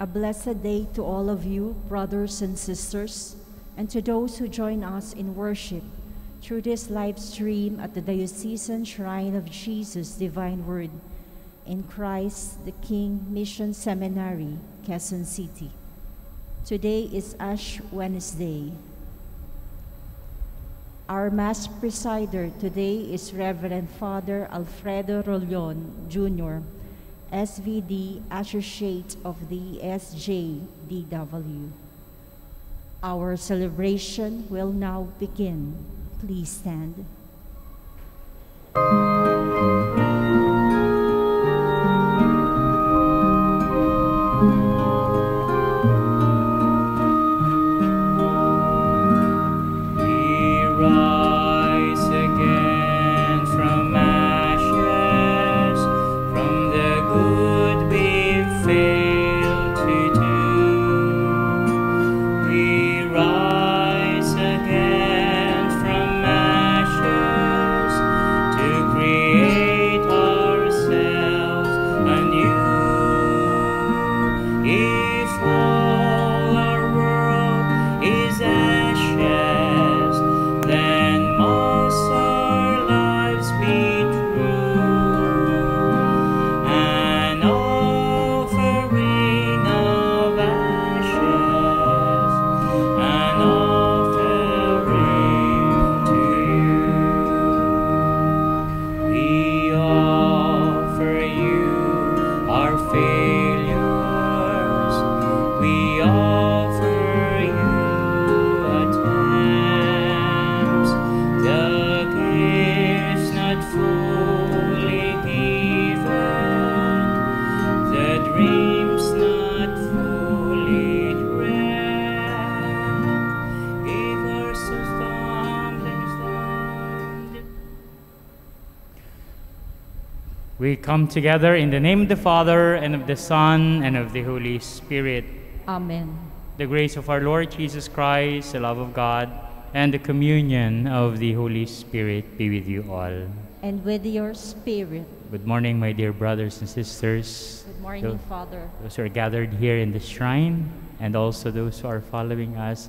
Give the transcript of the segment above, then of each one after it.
A blessed day to all of you, brothers and sisters, and to those who join us in worship through this live stream at the Diocesan Shrine of Jesus Divine Word in Christ the King Mission Seminary, Quezon City. Today is Ash Wednesday. Our Mass presider today is Reverend Father Alfredo Rolon, Jr., SVD Associate of the SJDW. Our celebration will now begin. Please stand. We come together in the name of the Father, and of the Son, and of the Holy Spirit. Amen. The grace of our Lord Jesus Christ, the love of God, and the communion of the Holy Spirit be with you all. And with your spirit. Good morning, my dear brothers and sisters. Good morning, Tho- Father. Those who are gathered here in the shrine, and also those who are following us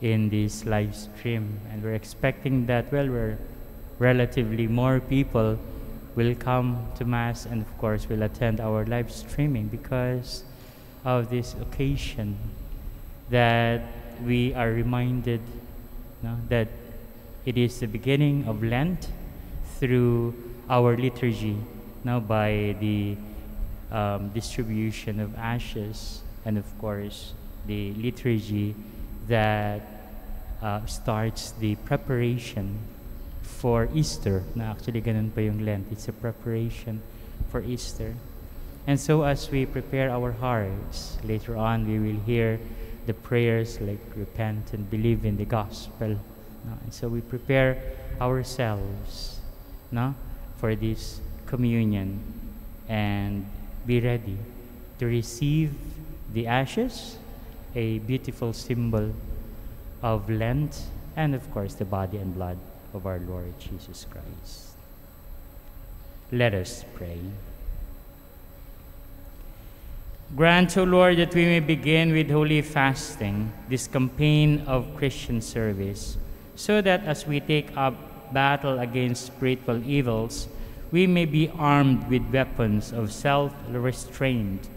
in this live stream. And we're expecting that, well, we're relatively more people will come to Mass and, of course, will attend our live streaming because of this occasion that we are reminded no, that it is the beginning of Lent through our liturgy now by the um, distribution of ashes and of course the liturgy that uh, starts the preparation for Easter na actually ganun pa yung Lent. It's a preparation for Easter. And so as we prepare our hearts later on we will hear the prayers like repent and believe in the gospel no? and so we prepare ourselves no, for this communion and be ready to receive the ashes, a beautiful symbol of Lent, and of course the body and blood of our Lord Jesus Christ. Let us pray. Grant, O Lord, that we may begin with holy fasting this campaign of Christian service, so that as we take up battle against spiritual evils, we may be armed with weapons of self restraint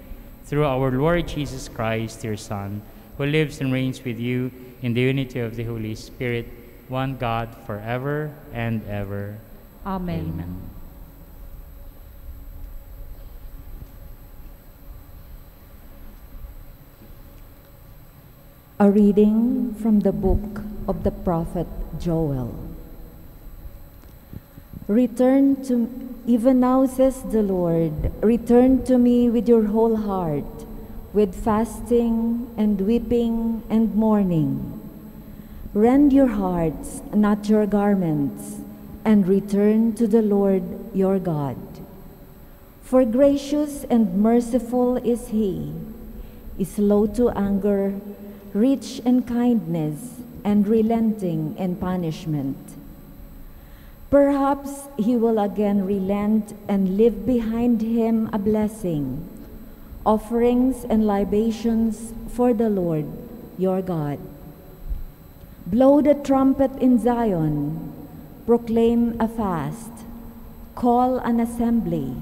through our Lord Jesus Christ, your Son, who lives and reigns with you in the unity of the Holy Spirit, one God, forever and ever. Amen. Amen. A reading from the book of the prophet Joel. Return to even now says the Lord, return to me with your whole heart, with fasting and weeping and mourning. Rend your hearts, not your garments, and return to the Lord your God. For gracious and merciful is he, is slow to anger, rich in kindness, and relenting in punishment. Perhaps he will again relent and leave behind him a blessing, offerings and libations for the Lord your God. Blow the trumpet in Zion, proclaim a fast, call an assembly,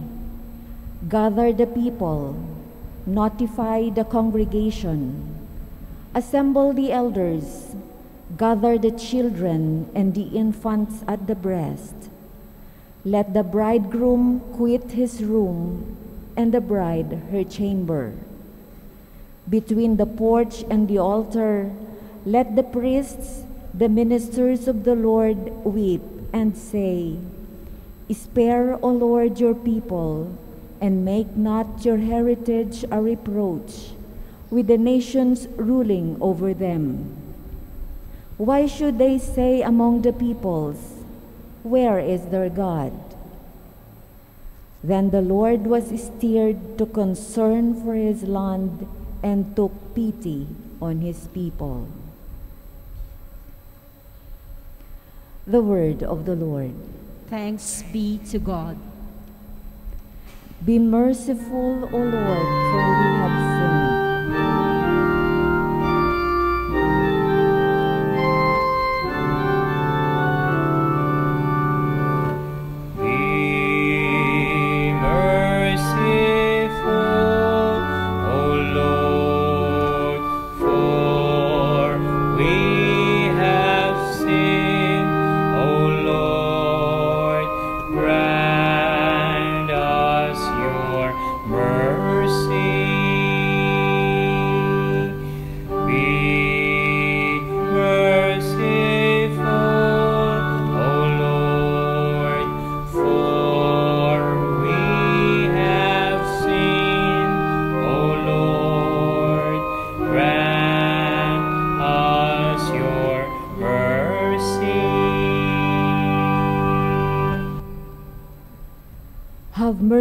gather the people, notify the congregation, assemble the elders, gather the children and the infants at the breast. Let the bridegroom quit his room and the bride her chamber. Between the porch and the altar, let the priests, the ministers of the Lord, weep and say, Spare, O Lord, your people, and make not your heritage a reproach with the nations ruling over them. Why should they say among the peoples, Where is their God? Then the Lord was stirred to concern for his land and took pity on his people. The word of the Lord. Thanks be to God. Be merciful, O Lord, for we have sinned.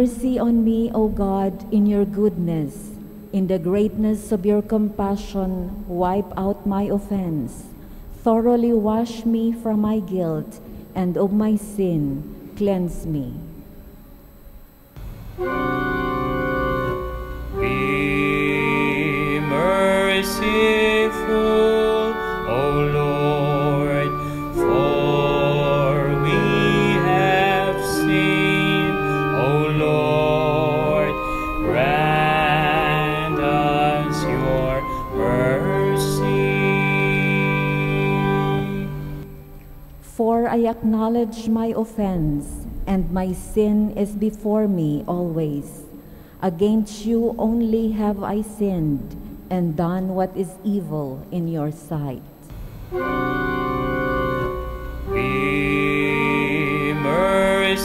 Mercy on me, O God, in your goodness. In the greatness of your compassion, wipe out my offense. Thoroughly wash me from my guilt, and of my sin, cleanse me. Be merciful, I acknowledge my offense, and my sin is before me always. Against you only have I sinned, and done what is evil in your sight. Be merciful,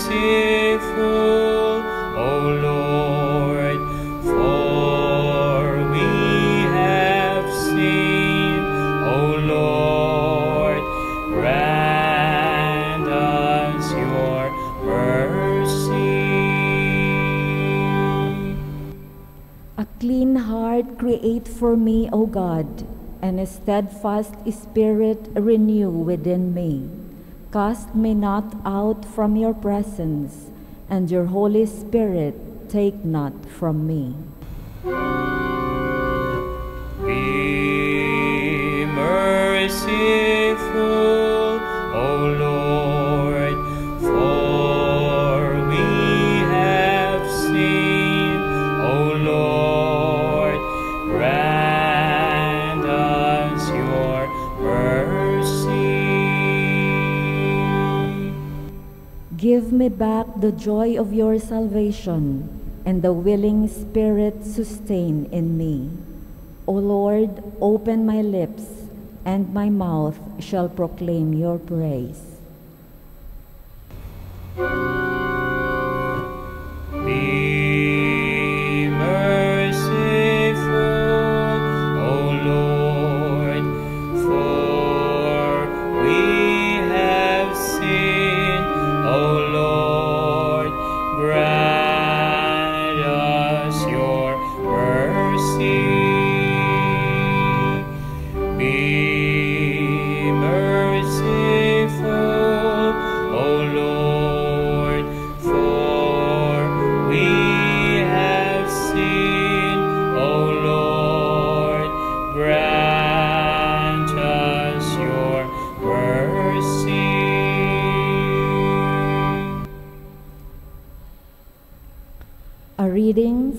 heart create for me, O God, and a steadfast spirit renew within me. Cast me not out from your presence, and your Holy Spirit take not from me. Be merciful, me back the joy of your salvation, and the willing spirit sustain in me. O Lord, open my lips, and my mouth shall proclaim your praise.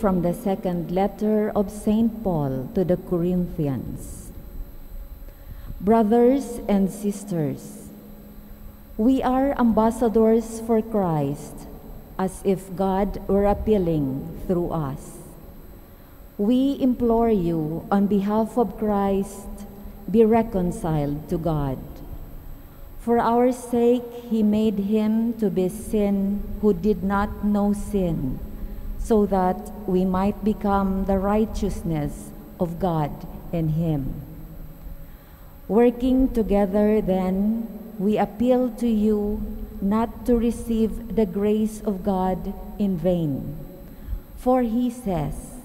From the second letter of St. Paul to the Corinthians. Brothers and sisters, we are ambassadors for Christ, as if God were appealing through us. We implore you, on behalf of Christ, be reconciled to God. For our sake, he made him to be sin who did not know sin, so that we might become the righteousness of God in him. Working together, then, we appeal to you not to receive the grace of God in vain. For he says,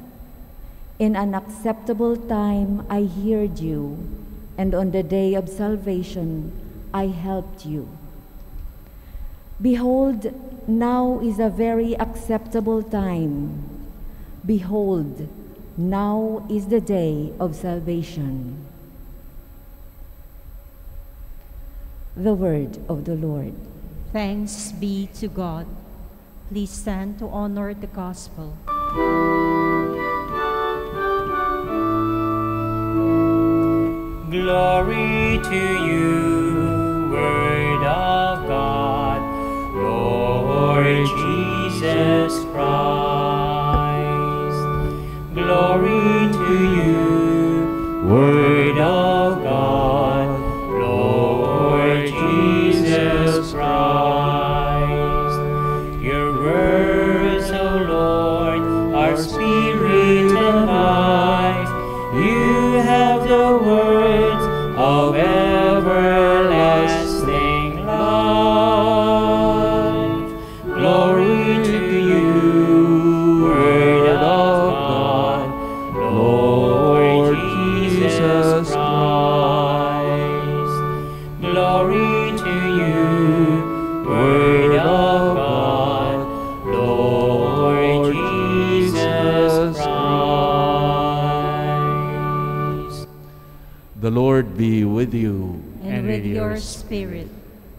In an acceptable time I heard you, and on the day of salvation I helped you. Behold, now is a very acceptable time. Behold, now is the day of salvation. The word of the Lord. Thanks be to God. Please stand to honor the gospel. Glory to you, Jesus Christ. Glory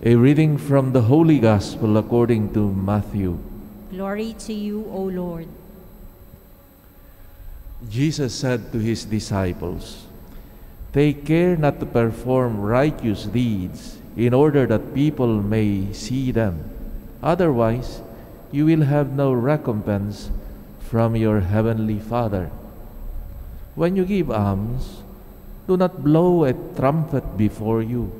A reading from the Holy Gospel according to Matthew. Glory to you, O Lord. Jesus said to his disciples, Take care not to perform righteous deeds in order that people may see them. Otherwise, you will have no recompense from your heavenly Father. When you give alms, do not blow a trumpet before you,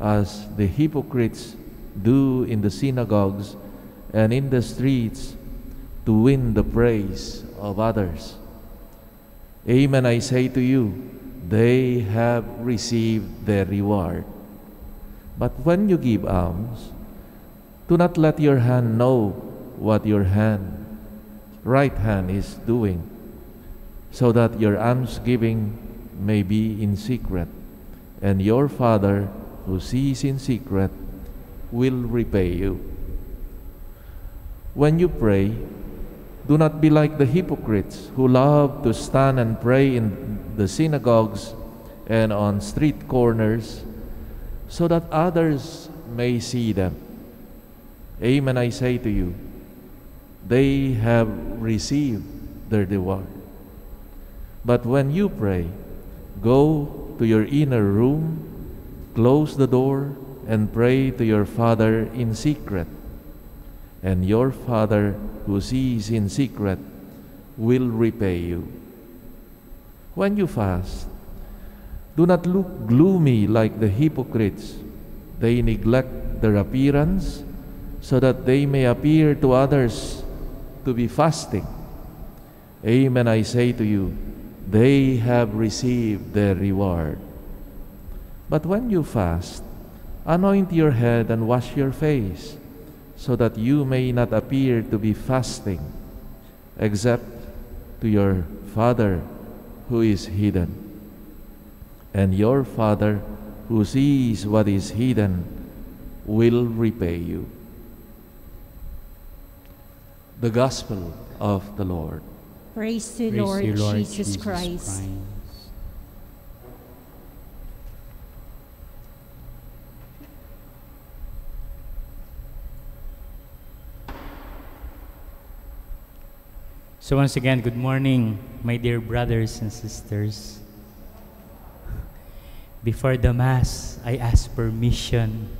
as the hypocrites do in the synagogues and in the streets to win the praise of others. Amen, I say to you, they have received their reward. But when you give alms, do not let your hand know what your hand, right hand is doing, so that your almsgiving may be in secret, and your Father who sees in secret will repay you. When you pray, do not be like the hypocrites who love to stand and pray in the synagogues and on street corners, so that others may see them. Amen, I say to you, they have received their reward. But when you pray, go to your inner room, close the door, and pray to your Father in secret. And your Father who sees in secret will repay you. When you fast, do not look gloomy like the hypocrites. They neglect their appearance so that they may appear to others to be fasting. Amen, I say to you, they have received their reward. But when you fast, anoint your head and wash your face, so that you may not appear to be fasting, except to your Father who is hidden. And your Father who sees what is hidden will repay you. The Gospel of the Lord. Praise to Praise Lord, you, Lord Jesus, Christ. So once again, good morning, my dear brothers and sisters. Before the Mass, I ask permission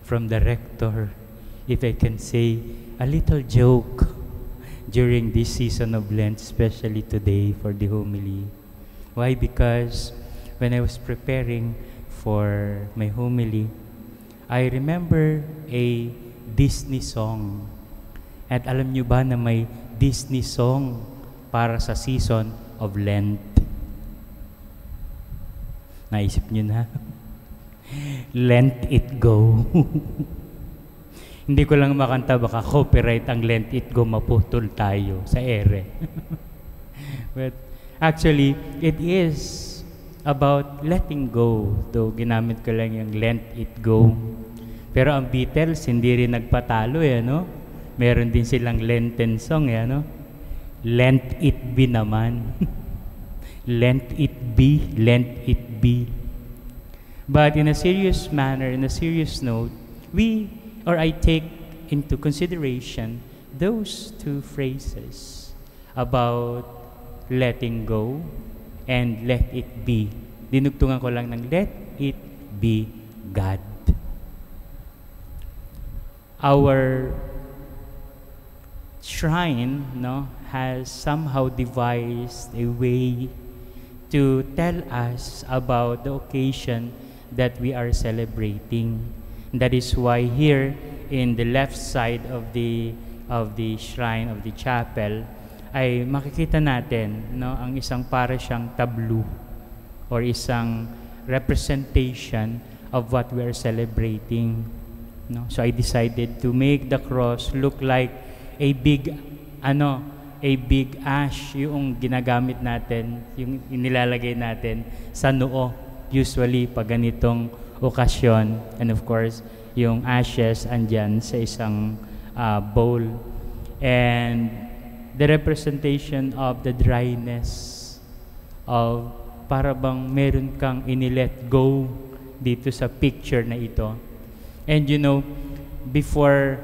from the rector if I can say a little joke during this season of Lent, especially today for the homily. Why? Because when I was preparing for my homily, I remember a Disney song. At alam nyo ba na may Disney song para sa season of Lent? Naisip nyo na? Lent it go. Hindi ko lang makanta, baka copyright ang Lent it go, maputol tayo sa ere. But actually, it is about letting go. Though ginamit ko lang yung Lent it go. Pero ang Beatles, hindi rin nagpatalo eh, no? Meron din silang Lenten song eh, no? Lent it be naman. Lent it be, Lent it be. But in a serious manner, in a serious note, we, or I take into consideration those two phrases about letting go and let it be. Dinugtungan ko lang ng let it be God. Our shrine no, has somehow devised a way to tell us about the occasion that we are celebrating. That is why here in the left side of the of the shrine of the chapel ay makikita natin no ang isang para siyang tableau or isang representation of what we are celebrating no so i decided to make the cross look like a big ano a big ash yung ginagamit natin yung inilalagay natin sa noo usually pag ganitong okasyon and of course yung ashes andyan sa isang uh, bowl and the representation of the dryness of para bang meron kang inilet go dito sa picture na ito. And you know, before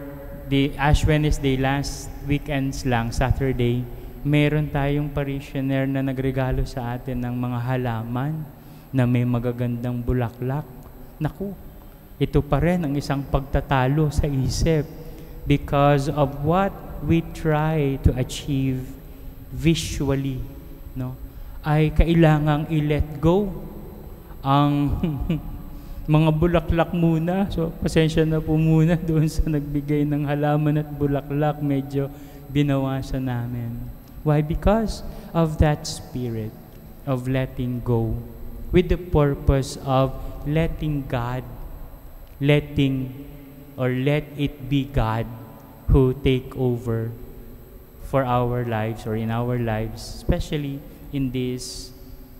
the Ash Wednesday last weekends lang, Saturday, meron tayong parishioner na nagregalo sa atin ng mga halaman na may magagandang bulaklak. Naku, ito pa rin ang isang pagtatalo sa isip because of what we try to achieve visually, no, ay kailangang i-let go ang mga bulaklak muna. So, pasensya na po muna doon sa nagbigay ng halaman at bulaklak. Medyo binawasan namin. Why? Because of that spirit of letting go with the purpose of letting God, letting or let it be God who take over for our lives or in our lives, especially in this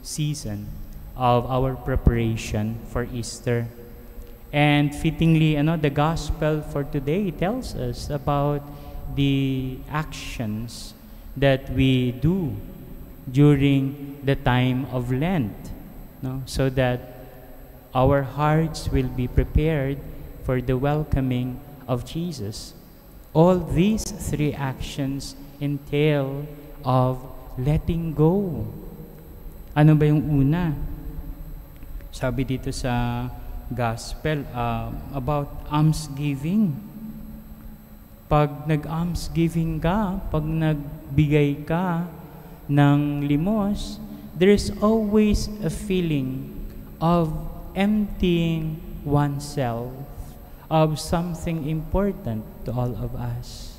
season of our preparation for Easter. And fittingly, ano, the gospel for today tells us about the actions that we do during the time of Lent, no? so that our hearts will be prepared for the welcoming of Jesus. All these three actions entail of letting go. Ano ba yung una? Sabi dito sa gospel uh, about almsgiving. Pag nag-almsgiving ka, pag nagbigay ka ng limos, there is always a feeling of emptying oneself of something important to all of us.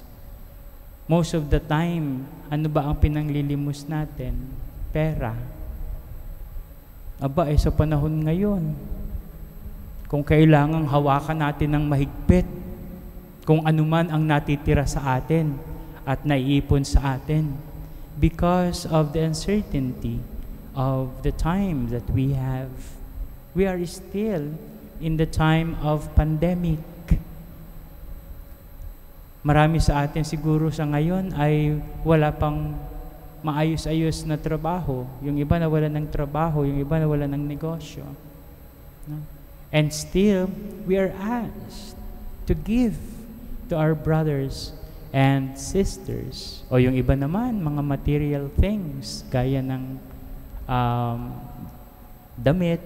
Most of the time, ano ba ang pinanglilimos natin? Pera. Aba, eh, sa panahon ngayon, kung kailangang hawakan natin ng mahigpit, kung anuman ang natitira sa atin at naiipon sa atin, because of the uncertainty of the time that we have, we are still in the time of pandemic. Marami sa atin siguro sa ngayon ay wala pang maayos-ayos na trabaho. Yung iba na wala ng trabaho, yung iba na wala ng negosyo. No? And still, we are asked to give to our brothers and sisters. O yung iba naman, mga material things, gaya ng um, damit,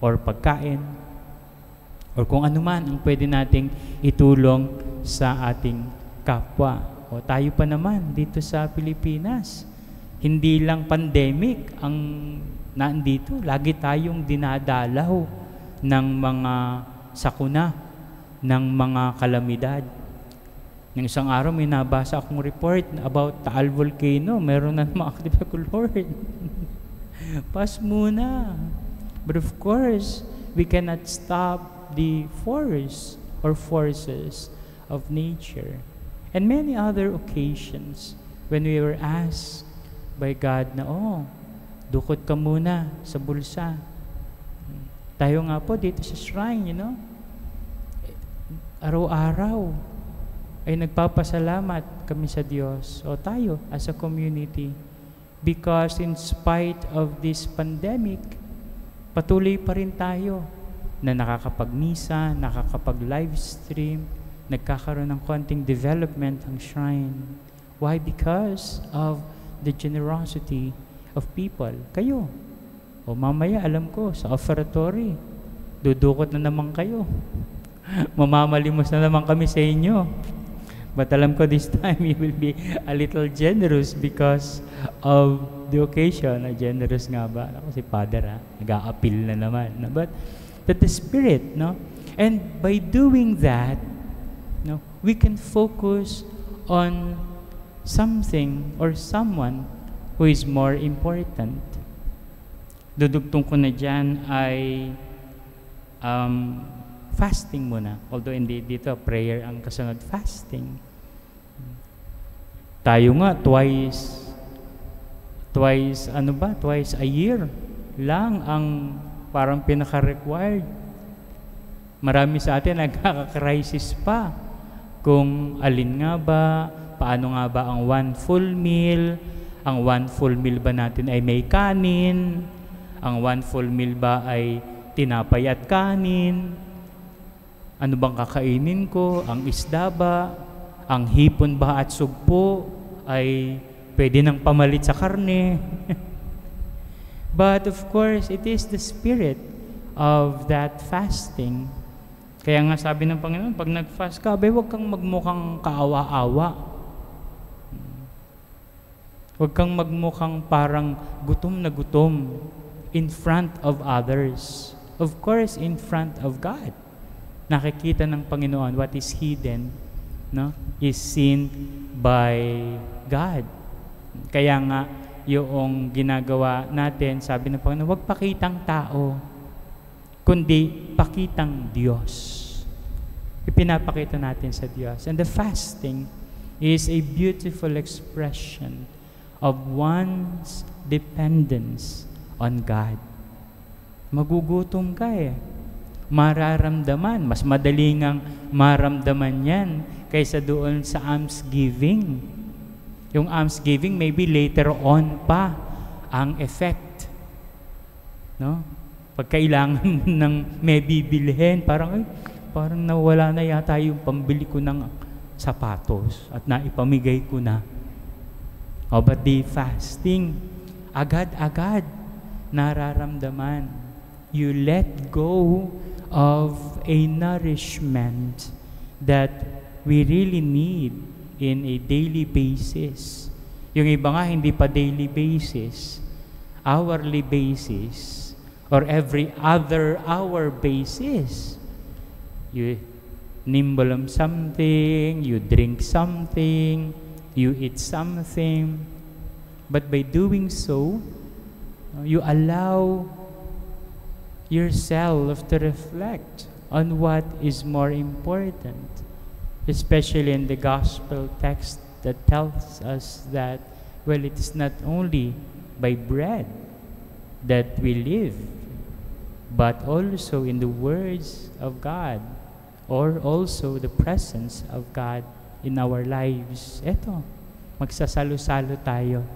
or pagkain, or kung ano man ang pwede nating itulong sa ating kapwa. O tayo pa naman dito sa Pilipinas, hindi lang pandemic ang nandito, lagi tayong dinadalaw ng mga sakuna, ng mga kalamidad. Ng isang araw, may nabasa akong report about Taal Volcano. Meron na mga active ko, Lord. Pas muna. But of course, we cannot stop the force or forces of nature. And many other occasions when we were asked by God na, oh, dukot ka muna sa bulsa. Tayo nga po dito sa shrine, you know, araw-araw ay nagpapasalamat kami sa Diyos o tayo as a community because in spite of this pandemic, patuloy pa rin tayo na nakakapag-misa, nakakapag-live stream, nagkakaroon ng konting development ang shrine. Why? Because of the generosity of people. Kayo. O mamaya, alam ko, sa offertory, dudukot na naman kayo. Mamamalimos na naman kami sa inyo. But alam ko this time you will be a little generous because of the occasion. Na generous nga ba? Ako si Father ha, nag-a-appeal na naman. But that the Spirit, no? And by doing that, no, we can focus on something or someone who is more important. Dudugtong ko na dyan ay um, fasting muna. Although hindi dito, prayer ang kasunod, fasting. Tayo nga, twice, twice, ano ba, twice a year lang ang parang pinaka-required. Marami sa atin nagkaka-crisis pa kung alin nga ba, paano nga ba ang one full meal, ang one full meal ba natin ay may kanin, ang one full meal ba ay tinapay at kanin, ano bang kakainin ko? Ang isda ba? Ang hipon ba at sugpo ay pwede nang pamalit sa karne? But of course, it is the spirit of that fasting. Kaya nga sabi ng Panginoon, pag nag-fast ka, abay, huwag kang magmukhang kaawa-awa. Huwag kang magmukhang parang gutom na gutom in front of others. Of course, in front of God nakikita ng Panginoon what is hidden no is seen by God kaya nga yung ginagawa natin sabi ng Panginoon wag pakitang tao kundi pakitang Diyos ipinapakita natin sa Diyos and the fasting is a beautiful expression of one's dependence on God magugutom ka eh mararamdaman. Mas madali ngang maramdaman yan kaysa doon sa almsgiving. Yung almsgiving, maybe later on pa ang effect. No? Pag kailangan ng may bibilhin, parang, ay, parang nawala na yata yung pambili ko ng sapatos at naipamigay ko na. O, oh, but the fasting, agad-agad nararamdaman. You let go of a nourishment that we really need in a daily basis. Yung iba nga hindi pa daily basis, hourly basis, or every other hour basis. You nimble on something, you drink something, you eat something, but by doing so, you allow yourself to reflect on what is more important, especially in the gospel text that tells us that, well, it is not only by bread that we live, but also in the words of God, or also the presence of God in our lives. Eto, magsasalo-salo tayo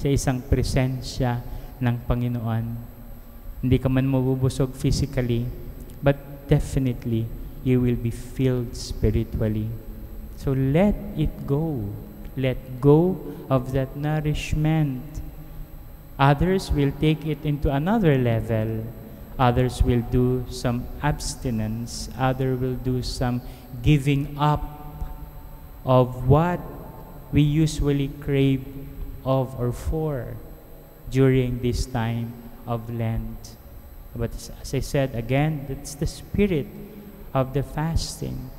sa isang presensya ng Panginoon Hindi ka man mabubusog physically, but definitely you will be filled spiritually. So let it go. Let go of that nourishment. Others will take it into another level. Others will do some abstinence. Others will do some giving up of what we usually crave of or for during this time of Lent. But as I said again, that's the spirit of the fasting.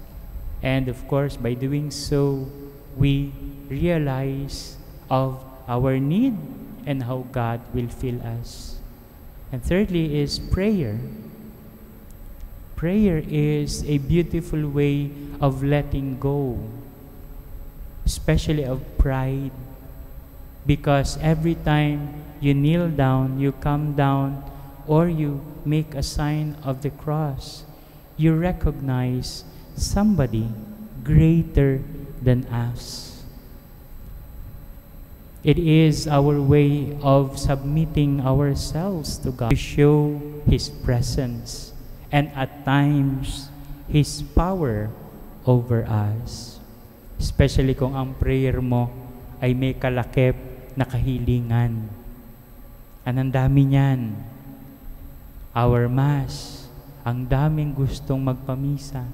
And of course, by doing so, we realize of our need and how God will fill us. And thirdly is prayer. Prayer is a beautiful way of letting go, especially of pride. Because every time you kneel down, you come down, or you make a sign of the cross, you recognize somebody greater than us. It is our way of submitting ourselves to God to show His presence and at times His power over us. Especially kung ang prayer mo ay may kalakip na kahilingan. Anong dami niyan? Our Mass, ang daming gustong magpamisa.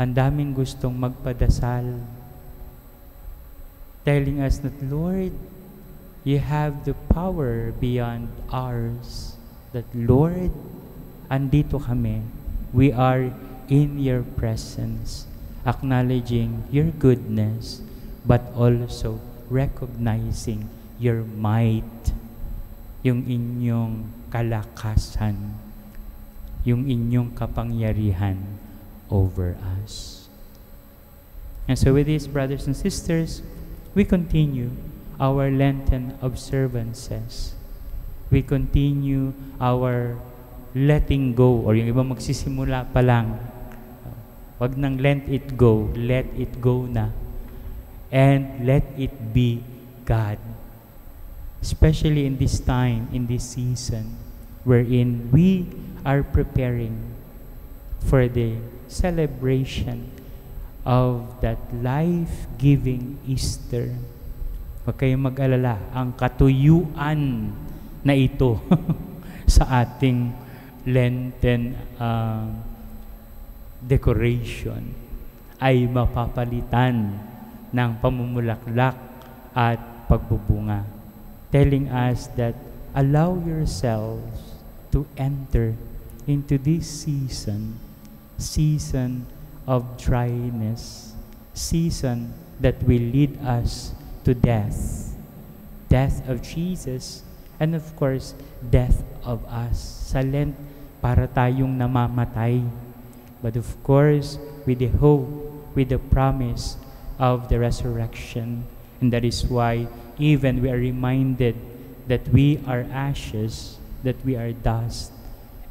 Ang daming gustong magpadasal. Telling us that, Lord, you have the power beyond ours. That, Lord, andito kami. We are in your presence, acknowledging your goodness, but also recognizing your might, yung inyong kalakasan, yung inyong kapangyarihan over us. And so with these brothers and sisters, we continue our Lenten observances. We continue our letting go or yung iba magsisimula pa lang. Wag nang let it go, let it go na. And let it be God. Especially in this time, in this season, wherein we are preparing for the celebration of that life-giving Easter. Huwag kayong mag-alala, ang katuyuan na ito sa ating Lenten uh, decoration ay mapapalitan ng pamumulaklak at pagbubunga. Telling us that allow yourselves to enter into this season, season of dryness, season that will lead us to death. Death of Jesus, and of course, death of us. Sa Lent, para tayong namamatay. But of course, with the hope, with the promise of the resurrection. And that is why even we are reminded that we are ashes, that we are dust,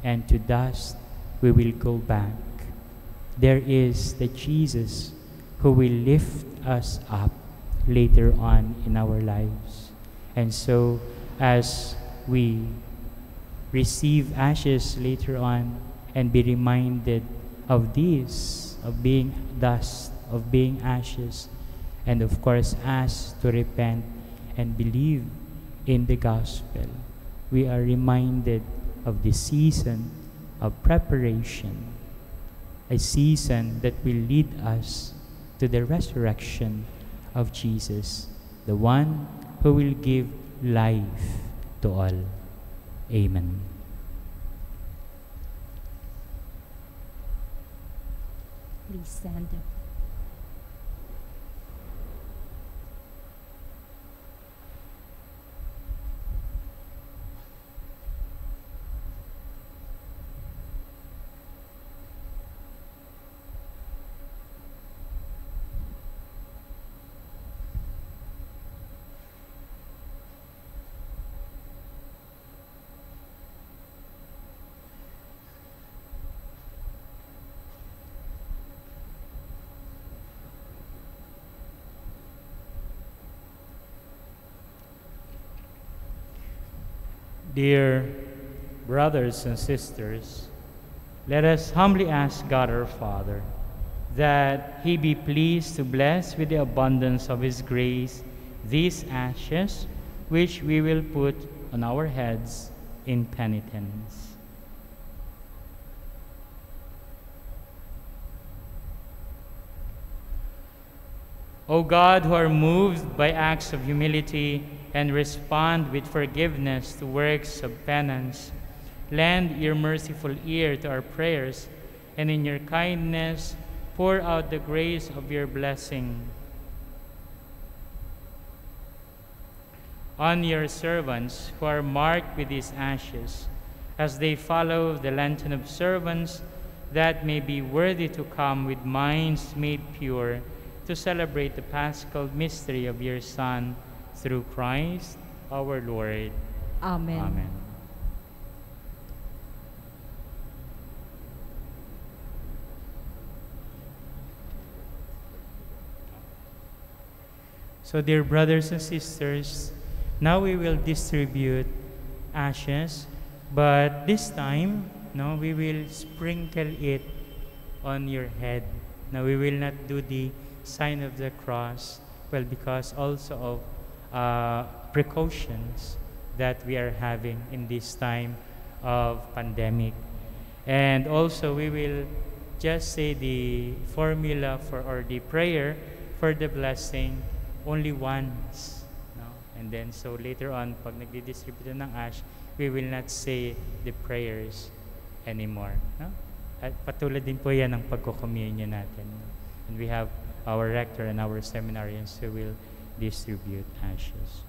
and to dust we will go back. There is the Jesus who will lift us up later on in our lives. And so, as we receive ashes later on and be reminded of this, of being dust, of being ashes, and of course, ask to repent and believe in the gospel, we are reminded of the season of preparation, a season that will lead us to the resurrection of Jesus, the one who will give life to all. Amen. Please stand. Dear brothers and sisters, let us humbly ask God our Father that he be pleased to bless with the abundance of his grace these ashes, which we will put on our heads in penitence. O God, who are moved by acts of humility and respond with forgiveness to works of penance, lend your merciful ear to our prayers, and in your kindness pour out the grace of your blessing. On your servants who are marked with these ashes, as they follow the Lenten observance, that may be worthy to come with minds made pure to celebrate the paschal mystery of your Son through Christ our Lord. Amen. Amen. So, dear brothers and sisters, now we will distribute ashes, but this time, no, we will sprinkle it on your head. Now, we will not do the sign of the cross, well, because also of uh, precautions that we are having in this time of pandemic. And also, we will just say the formula for or the prayer for the blessing only once. No? And then, so later on, pag nagdi-distribute ng ash, we will not say the prayers anymore. No? At patulad din po yan ng pagko-communion natin. And we have our rector and our seminarians who will distribute ashes.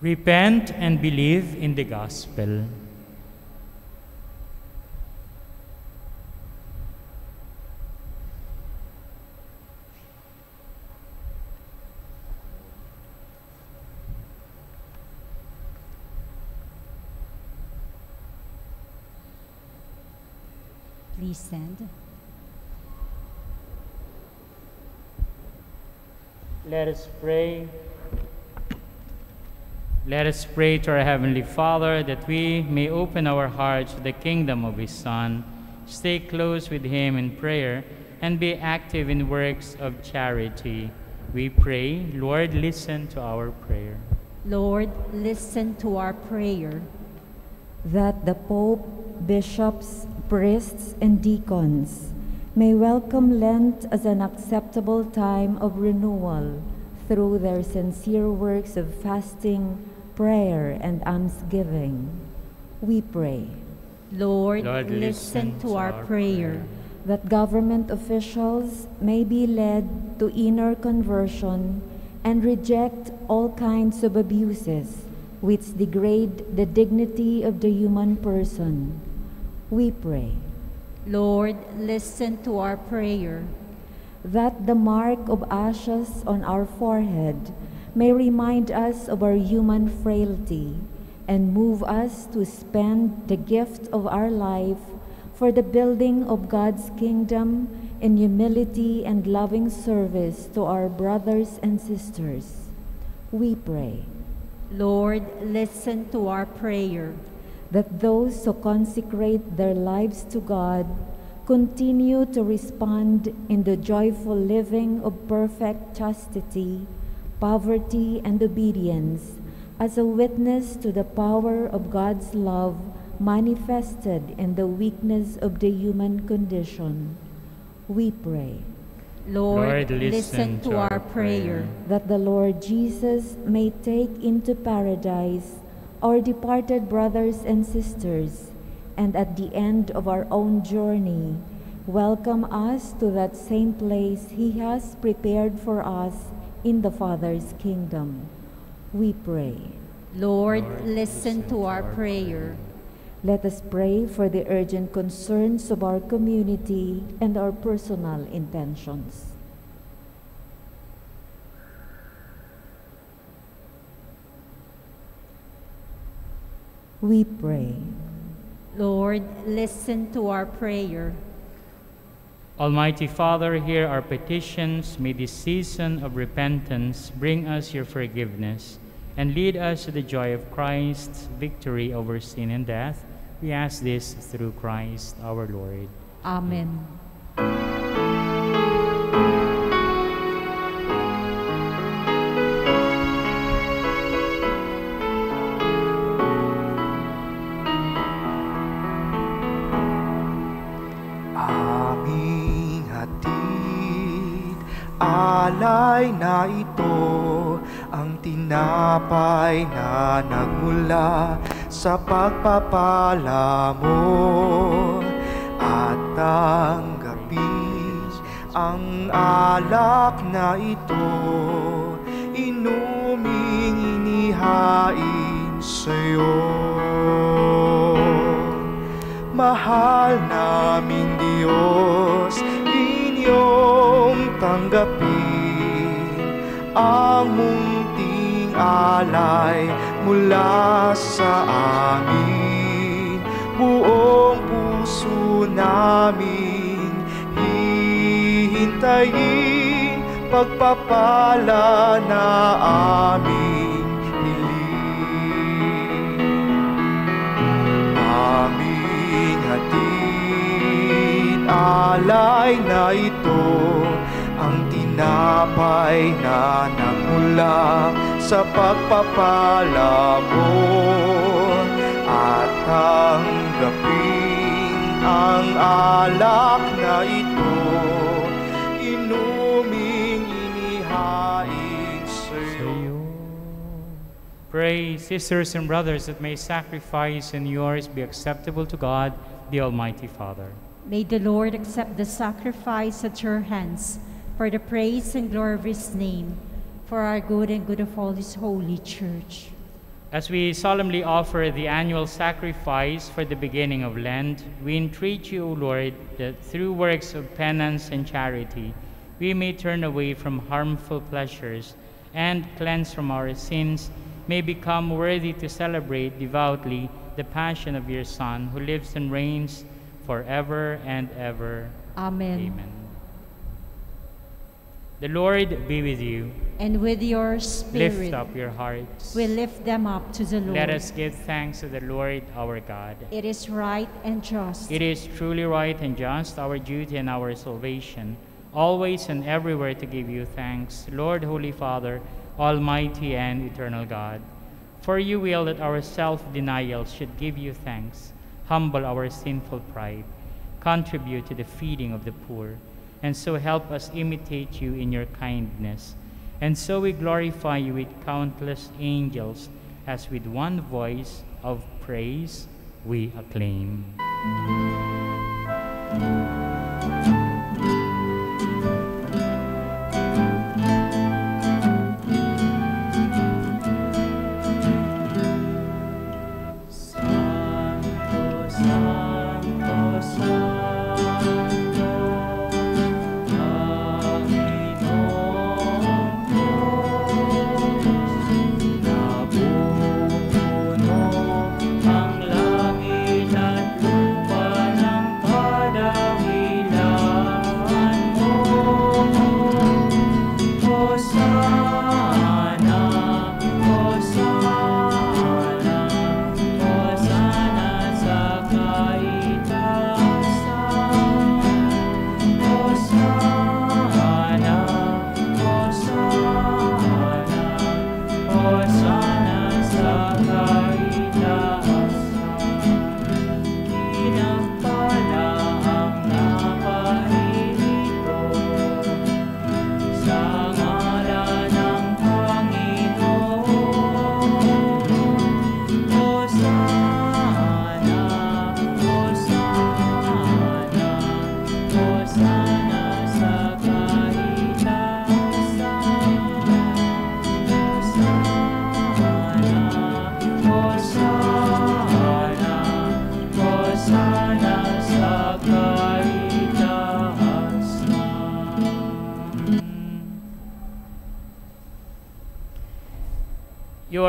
Repent and believe in the gospel. Please stand. Let us pray. Let us pray to our Heavenly Father that we may open our hearts to the kingdom of His Son, stay close with Him in prayer, and be active in works of charity. We pray, Lord, listen to our prayer. Lord, listen to our prayer. that the Pope, bishops, priests, and deacons may welcome Lent as an acceptable time of renewal through their sincere works of fasting, prayer, and almsgiving. We pray Lord, Lord, listen, to our, prayer. that government officials may be led to inner conversion and reject all kinds of abuses which degrade the dignity of the human person. We pray Lord, listen to our prayer. that the mark of ashes on our forehead may remind us of our human frailty and move us to spend the gift of our life for the building of God's kingdom in humility and loving service to our brothers and sisters. We pray Lord, listen to our prayer. That those who consecrate their lives to God continue to respond in the joyful living of perfect chastity, poverty, and obedience as a witness to the power of God's love manifested in the weakness of the human condition. We pray Lord, Lord, listen, to our prayer. that the Lord Jesus may take into paradise our departed brothers and sisters, and at the end of our own journey, welcome us to that same place He has prepared for us in the Father's kingdom. We pray. Lord, Lord, listen to our prayer. Let us pray for the urgent concerns of our community and our personal intentions. We pray. Lord, listen to our prayer. Almighty Father, hear our petitions. May this season of repentance bring us your forgiveness and lead us to the joy of Christ's victory over sin and death We ask this through Christ our Lord. Amen. Aming tinapay na nagmula sa pagpapala mo. At tanggapin ang alak na ito, inuming inihain sa'yo. Mahal naming Diyos, inyong tanggapin ang munting alay mula sa amin. Buong puso namin hihintayin pagpapala na aming hiling aming hatid alay na ito ang tinapay na nagmula sa pagpapala mo at tanggapin ang alak na ito. Inuming inihain sa'yo. Pray, sisters and brothers, that my sacrifice and yours be acceptable to God, the Almighty Father. May the Lord accept the sacrifice at your hands for the praise and glory of his name, for our good and good of all his holy church. As we solemnly offer the annual sacrifice for the beginning of Lent, we entreat you, O Lord, that through works of penance and charity, we may turn away from harmful pleasures and, cleansed from our sins, may become worthy to celebrate devoutly the passion of your Son, who lives and reigns forever and ever. Amen. Amen. The Lord be with you. And with your spirit, Lift up your hearts. we lift them up to the Lord. Let us give thanks to the Lord our God. It is right and just. It is truly right and just, our duty and our salvation, always and everywhere to give you thanks, Lord, Holy Father, Almighty and eternal God. For you will that our self denial should give you thanks, humble our sinful pride, contribute to the feeding of the poor, and so help us imitate you in your kindness. And so we glorify you with countless angels, as with one voice of praise we acclaim.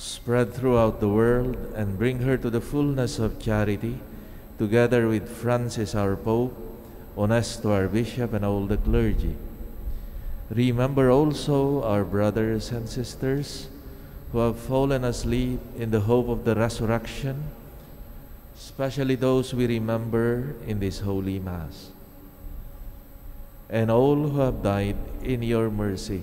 spread throughout the world and bring her to the fullness of charity, together with Francis our Pope, Honesto our Bishop, and all the clergy. Remember also our brothers and sisters who have fallen asleep in the hope of the resurrection, especially those we remember in this holy Mass, and all who have died in your mercy.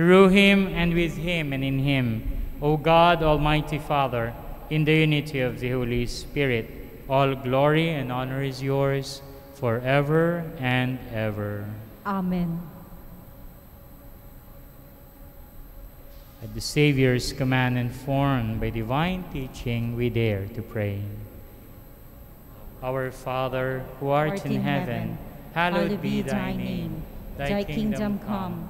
Through him and with him and in him, O God, Almighty Father, in the unity of the Holy Spirit, all glory and honor is yours forever and ever. Amen. At the Savior's command and formed by divine teaching, we dare to pray. Our Father, who art, in heaven, hallowed be thy name. Thy kingdom come,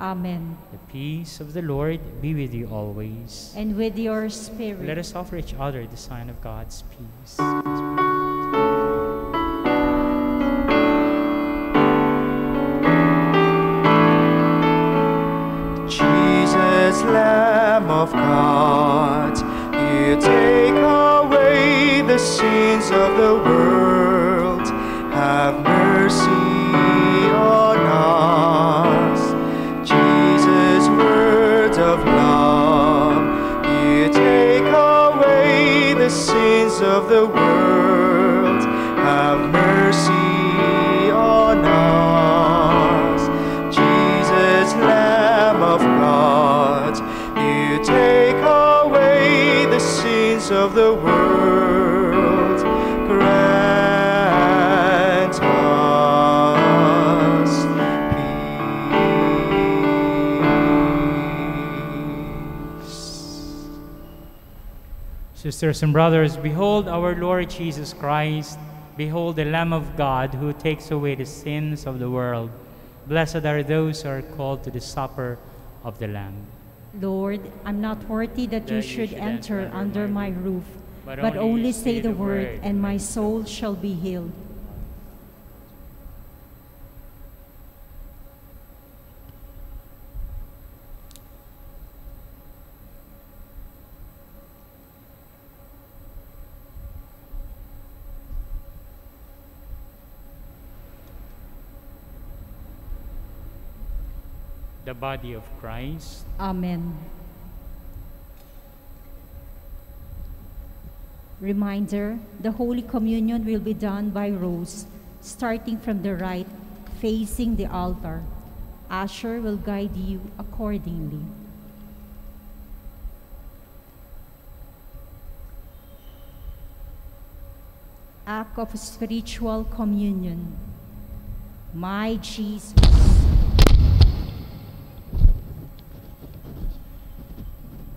Amen. The peace of the Lord be with you always. And with your spirit. Let us offer each other the sign of God's peace. Jesus, Lamb of God, you take away the sins of the world. Have mercy of the world. Grant us peace. Sisters and brothers, behold our Lord Jesus Christ. Behold the Lamb of God who takes away the sins of the world. Blessed are those who are called to the supper of the Lamb. Lord, I'm not worthy that you That you should should enter enter under my roof, But but only say the word, and my soul shall be healed. Body of Christ. Amen. Reminder, the Holy Communion will be done by rows, starting from the right, facing the altar. Asher will guide you accordingly. Act of Spiritual Communion. My Jesus.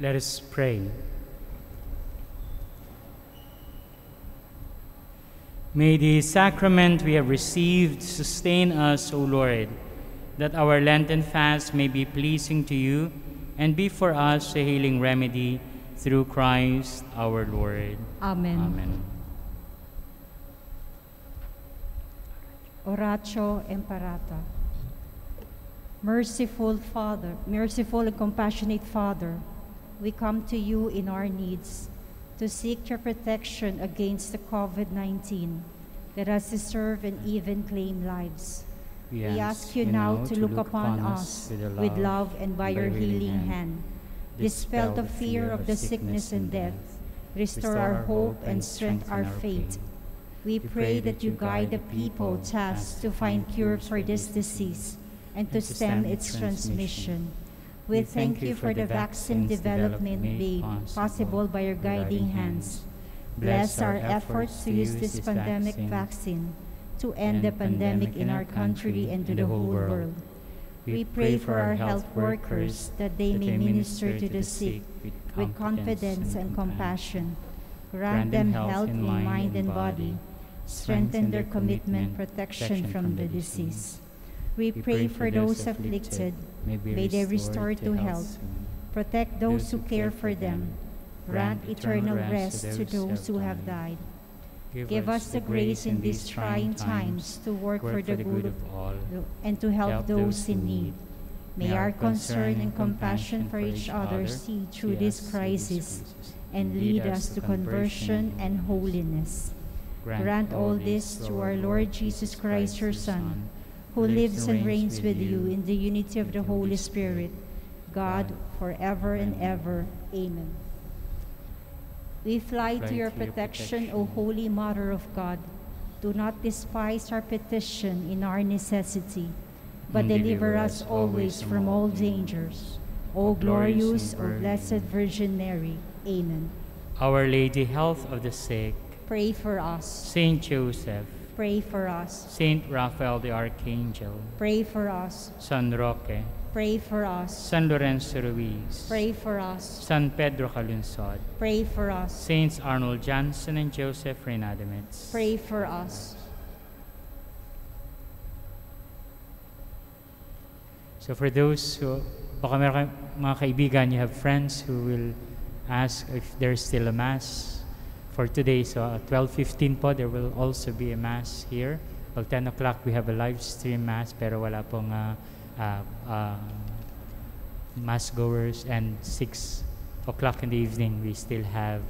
Let us pray. May the sacrament we have received sustain us, O Lord, that our Lenten fast may be pleasing to you and be for us a healing remedy through Christ our Lord. Amen. Amen. Oratio Imperata. Merciful Father, merciful and compassionate Father, we come to you in our needs to seek your protection against the COVID 19 that has disturbed and even claimed lives. We ask you now to look upon us with love and by your healing hand. Dispel the fear of the sickness and death. Restore our hope and strengthen our faith. We pray that you guide the people tasked to find cure for this disease and to stem its transmission. We thank you for the vaccine development made possible by your guiding hands. Bless our efforts to use this pandemic vaccine to end the pandemic in our country and to the whole world. We pray for our health workers that they may minister to the sick with confidence and compassion. Grant them health in mind and body. Strengthen their commitment, protection from the disease. We pray for those afflicted. May they restore to health. Protect those who care for them. Grant eternal rest to those who have died. Give us the grace in these trying times to work for the good of all and to help those in need. May our concern and compassion for each other see through this crisis and lead us to conversion and holiness. Grant all this through our Lord Jesus Christ, your Son, who lives and reigns with you in the unity of the Holy Spirit, God, forever and ever. Amen. We fly to your protection, O Holy Mother of God. Do not despise our petition in our necessity, but deliver us always from all dangers. O glorious, O blessed Virgin Mary. Amen. Our Lady, health of the sick, Pray for us. Saint Joseph, Pray for us. Saint Raphael the Archangel, Pray for us. San Roque, Pray for us. San Lorenzo Ruiz, Pray for us. San Pedro Calungsod, Pray for us. Saints Arnold Janssen and Joseph Freinademetz. Pray for us. So for those who, baka meron mga kaibigan, you have friends who will ask if there's still a mass for today. So at 12.15 po, there will also be a mass here. Well, 10 o'clock, we have a live stream mass, pero wala pong uh, uh, uh, mass goers. And 6 o'clock in the evening, we still have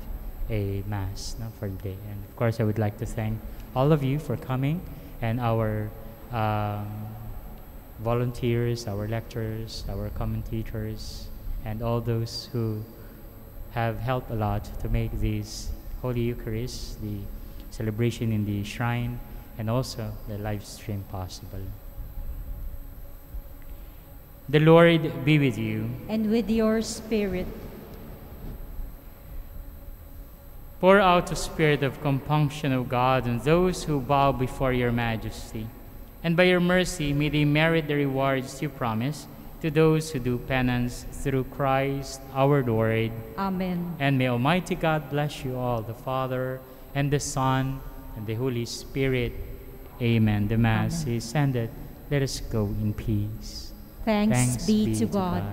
a mass no, for the day. And of course, I would like to thank all of you for coming and our um, volunteers, our lecturers, our commentators, and all those who have helped a lot to make this Holy Eucharist, the celebration in the shrine, and also the live stream possible. The Lord be with you. And with your spirit, Pour out the spirit of compunction, O God, on those who bow before your majesty. And by your mercy, may they merit the rewards you promise to those who do penance through Christ our Lord. Amen. And may Almighty God bless you all, the Father, and the Son, and the Holy Spirit. Amen. The Mass Amen. is ended. Let us go in peace. Thanks, be, to God.